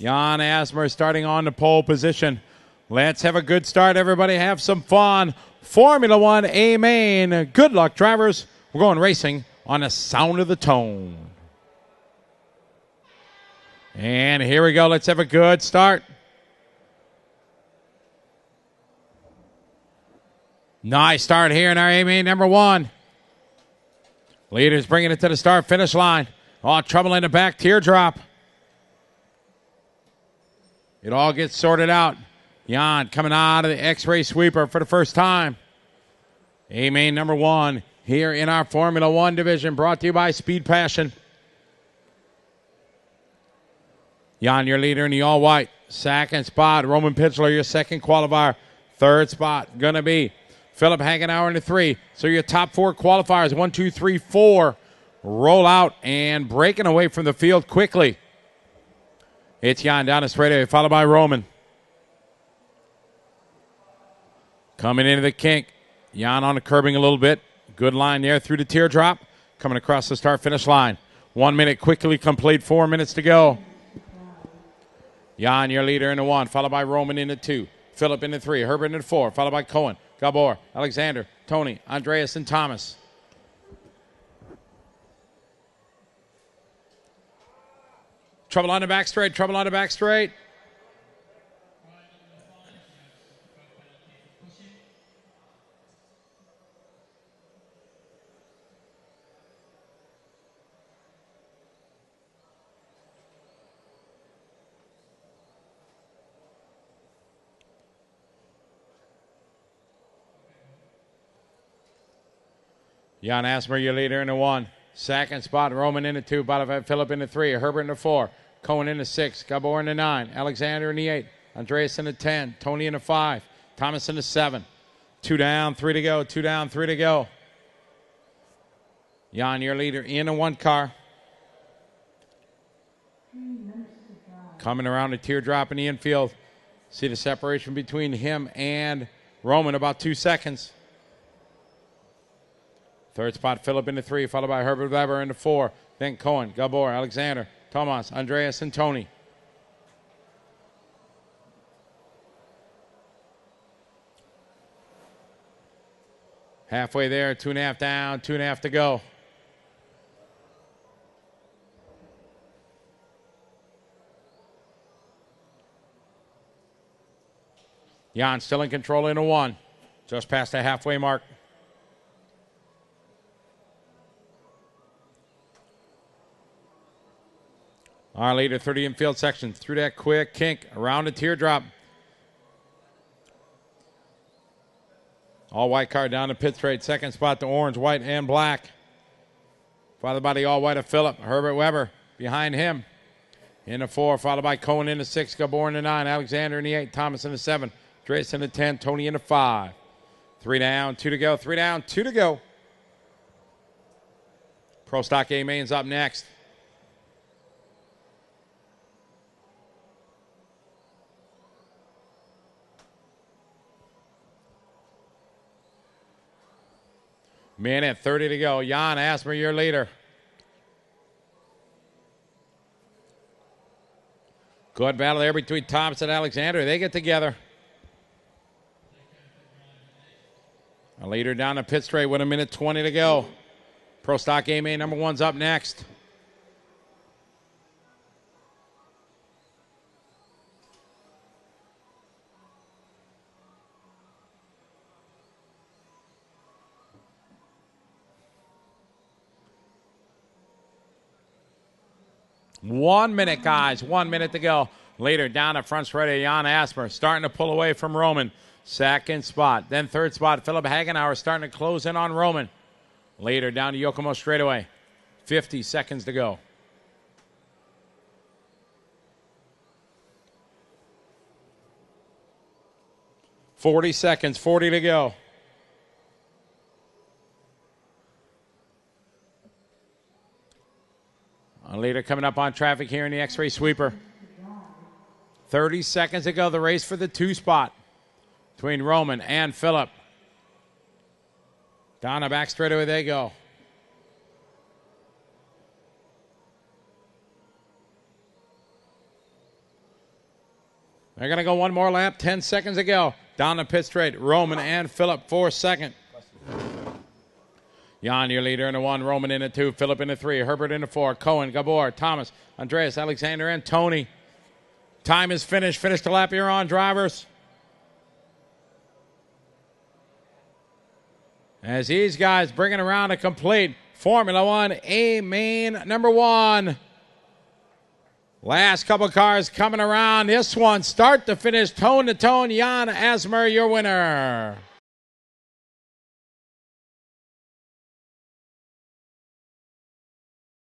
Jan Asmer starting on the pole position. Let's have a good start, everybody. Have some fun. Formula One A main. Good luck, drivers. We're going racing on the sound of the tone. And here we go. Let's have a good start. Nice start here in our A main number one. Leaders bringing it to the start finish line. Oh, trouble in the back. Teardrop. It all gets sorted out. Jan coming out of the X ray sweeper for the first time. A main number one here in our Formula One division, brought to you by Speed Passion. Jan, your leader in the all white. Second spot, Roman Pichler, your second qualifier. Third spot, gonna be Philip Hagenauer in the three. So your top four qualifiers, one, two, three, four, roll out and breaking away from the field quickly. It's Jan down the straightaway, followed by Roman. Coming into the kink. Jan on the curbing a little bit. Good line there through the teardrop. Coming across the start finish line. One minute quickly complete, four minutes to go. Jan, your leader in the one, followed by Roman in the two. Philip in the three. Herbert in the four, followed by Cohen, Gabor, Alexander, Tony, Andreas, and Thomas. Trouble on the back straight, trouble on the back straight. Jan Asmer, your leader in the one. Second spot, Roman in the two, Philip in the three, Herbert in the four, Cohen in the six, Gabor in the nine, Alexander in the eight, Andreas in the ten, Tony in the five, Thomas in the seven. Two down, three to go, two down, three to go. Jan, your leader in the one car. Coming around the teardrop in the infield. See the separation between him and Roman, about two seconds. Third spot, Philip in the three, followed by Herbert Weber in the four. Then Cohen, Gabor, Alexander, Thomas, Andreas, and Tony. Halfway there, two and a half down, two and a half to go. Jan still in control in a one, just past the halfway mark. Our leader, 30 infield section, through that quick kink, around the teardrop. All white car down to pit straight. Second spot to orange, white, and black. Followed by the all white of Philip. Herbert Weber behind him. In the four, followed by Cohen in the six, Gabor in the nine, Alexander in the eight, Thomas in the seven, Drace in the ten, Tony in the five. Three down, two to go, three down, two to go. Pro Stock A Main's up next. Minute 30 to go. Jan Asmer, your leader. Good battle there between Thompson and Alexander. They get together. A leader down the pit straight with a minute 20 to go. Pro Stock A number one's up next. One minute, guys. One minute to go. Later, down at front straight, Jan Asmer starting to pull away from Roman. Second spot. Then third spot, Philip Hagenauer starting to close in on Roman. Later, down to Yokomo straightaway. 50 seconds to go. Forty seconds, forty to go. Leader coming up on traffic here in the X ray sweeper. 30 seconds ago, the race for the two spot between Roman and Philip. Donna back straight away they go. They're going to go one more lap, 10 seconds to go. Down the pit straight, Roman and Philip for second. Jan, your leader in the one, Roman in the two, Philip in the three, Herbert in the four, Cohen, Gabor, Thomas, Andreas, Alexander, and Tony. Time is finished. Finish the lap you're on, drivers. As these guys bringing around a complete Formula One A main number one. Last couple cars coming around. This one, start to finish, tone to tone. Jan Asmer, your winner.